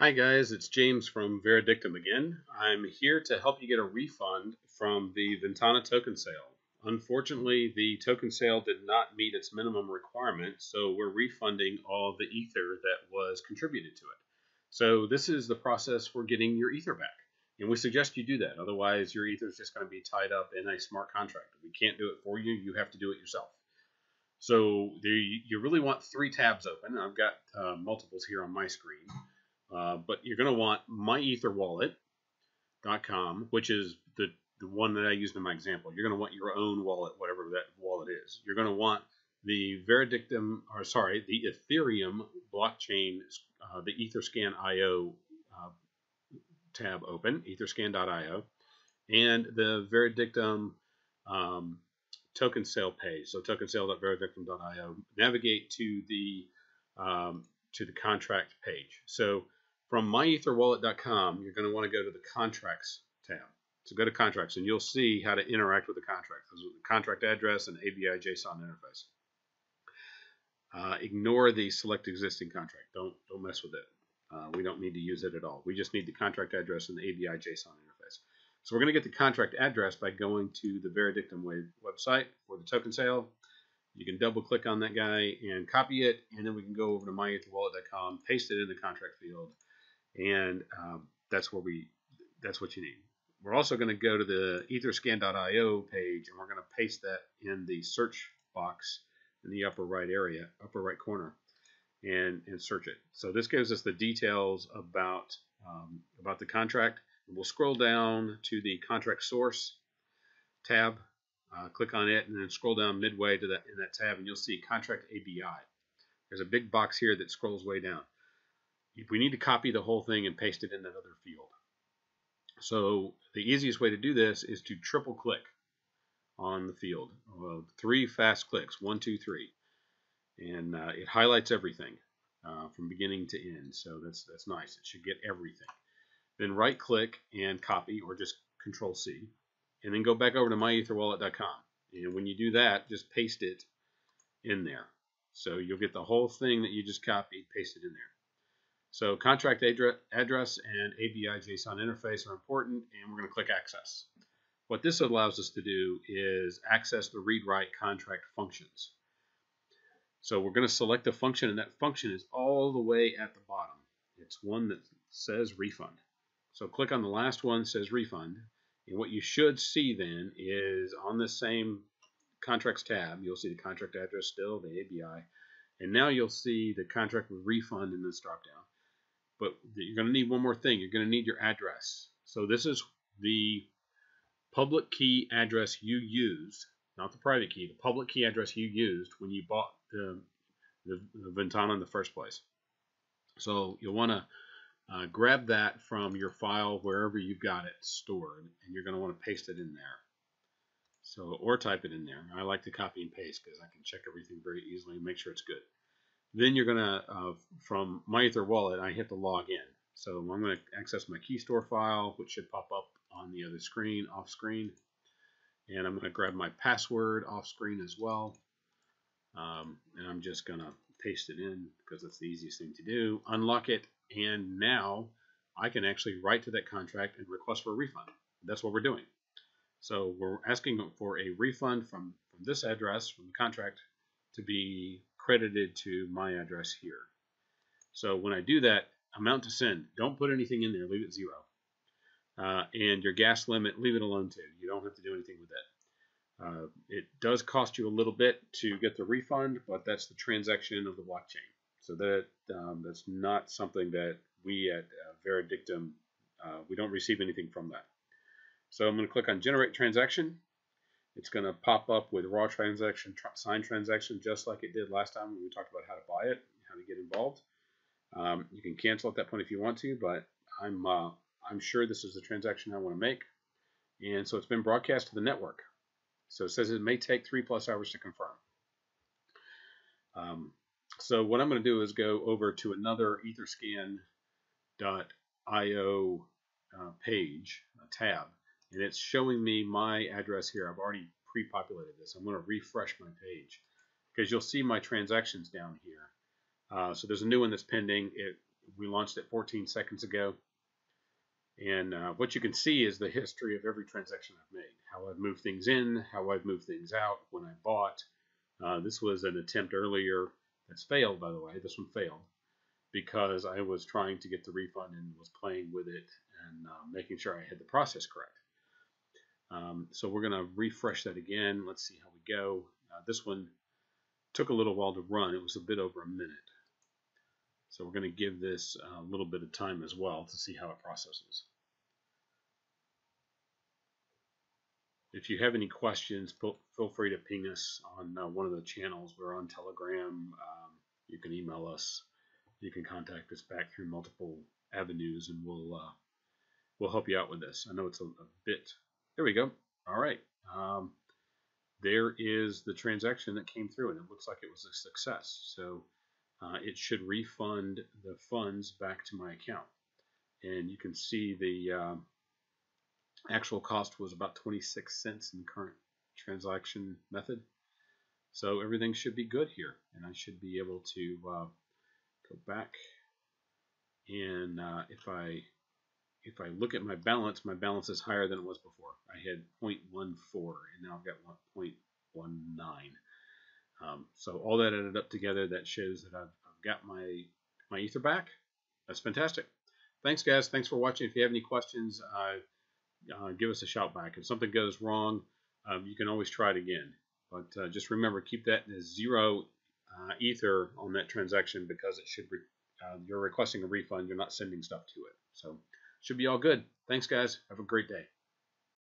Hi guys, it's James from Veredictum again. I'm here to help you get a refund from the Ventana token sale. Unfortunately, the token sale did not meet its minimum requirement, so we're refunding all the ether that was contributed to it. So this is the process for getting your ether back. And we suggest you do that. Otherwise, your ether is just going to be tied up in a smart contract. We can't do it for you. You have to do it yourself. So you really want three tabs open. I've got uh, multiples here on my screen. Uh, but you're going to want myetherwallet.com, which is the, the one that I used in my example. You're going to want your own wallet, whatever that wallet is. You're going to want the Veredictum, or sorry, the Ethereum blockchain, uh, the Etherscan IO uh, tab open, etherscan.io, and the Veredictum um, token sale page. So tokensale.veredictum.io. Navigate to the um, to the contract page. So from myetherwallet.com, you're going to want to go to the contracts tab. So go to contracts and you'll see how to interact with the contract. There's the contract address and ABI JSON interface. Uh, ignore the select existing contract. Don't don't mess with it. Uh, we don't need to use it at all. We just need the contract address and the ABI JSON interface. So we're going to get the contract address by going to the Veredictum website for the token sale. You can double click on that guy and copy it, and then we can go over to myetherwallet.com, paste it in the contract field, and um, that's where we that's what you need. We're also going to go to the etherscan.io page, and we're going to paste that in the search box in the upper right area, upper right corner, and and search it. So this gives us the details about um, about the contract. And we'll scroll down to the contract source tab, uh, click on it, and then scroll down midway to that in that tab, and you'll see contract ABI. There's a big box here that scrolls way down we need to copy the whole thing and paste it in another field. So the easiest way to do this is to triple click on the field. Well, three fast clicks, one, two, three, and uh, it highlights everything uh, from beginning to end. So that's that's nice. It should get everything. Then right click and copy, or just Control C, and then go back over to myetherwallet.com. And when you do that, just paste it in there. So you'll get the whole thing that you just copied, paste it in there. So contract address and ABI JSON interface are important, and we're going to click Access. What this allows us to do is access the read-write contract functions. So we're going to select a function, and that function is all the way at the bottom. It's one that says refund. So click on the last one says refund, and what you should see then is on the same contracts tab, you'll see the contract address still, the ABI, and now you'll see the contract with refund in this dropdown. But you're going to need one more thing. You're going to need your address. So this is the public key address you used, not the private key, the public key address you used when you bought the, the, the Ventana in the first place. So you'll want to uh, grab that from your file wherever you've got it stored, and you're going to want to paste it in there. So, or type it in there. I like to copy and paste because I can check everything very easily and make sure it's good. Then you're going to, uh, from my Ether wallet, I hit the log in. So I'm going to access my key store file, which should pop up on the other screen, off screen. And I'm going to grab my password off screen as well. Um, and I'm just going to paste it in because that's the easiest thing to do. Unlock it, and now I can actually write to that contract and request for a refund. That's what we're doing. So we're asking for a refund from, from this address, from the contract, to be credited to my address here. So when I do that, amount to send, don't put anything in there, leave it zero. Uh, and your gas limit, leave it alone too. You don't have to do anything with that. Uh, it does cost you a little bit to get the refund, but that's the transaction of the blockchain. So that um, that's not something that we at uh, Veredictum, uh, we don't receive anything from that. So I'm going to click on Generate Transaction. It's going to pop up with raw transaction, tra signed transaction, just like it did last time when we talked about how to buy it, how to get involved. Um, you can cancel at that point if you want to, but I'm uh, I'm sure this is the transaction I want to make. And so it's been broadcast to the network. So it says it may take three plus hours to confirm. Um, so what I'm going to do is go over to another etherscan.io uh, page, a tab, and it's showing me my address here. I've already pre-populated this. I'm going to refresh my page because you'll see my transactions down here. Uh, so there's a new one that's pending. It, we launched it 14 seconds ago. And uh, what you can see is the history of every transaction I've made, how I've moved things in, how I've moved things out, when I bought. Uh, this was an attempt earlier that's failed, by the way. This one failed because I was trying to get the refund and was playing with it and uh, making sure I had the process correct. Um, so we're going to refresh that again. Let's see how we go. Uh, this one took a little while to run. It was a bit over a minute. So we're going to give this a little bit of time as well to see how it processes. If you have any questions, feel free to ping us on uh, one of the channels. We're on Telegram. Um, you can email us. You can contact us back through multiple avenues, and we'll uh, we'll help you out with this. I know it's a, a bit. There we go. All right. Um, there is the transaction that came through, and it looks like it was a success. So uh, it should refund the funds back to my account. And you can see the uh, actual cost was about 26 cents in the current transaction method. So everything should be good here, and I should be able to uh, go back. And uh, if I if I look at my balance, my balance is higher than it was before. I had 0.14, and now I've got 0.19. Um, so all that added up together, that shows that I've, I've got my my ether back. That's fantastic. Thanks, guys. Thanks for watching. If you have any questions, uh, uh, give us a shout back. If something goes wrong, um, you can always try it again. But uh, just remember, keep that as zero uh, ether on that transaction because it should. Uh, you're requesting a refund. You're not sending stuff to it. So should be all good. Thanks, guys. Have a great day.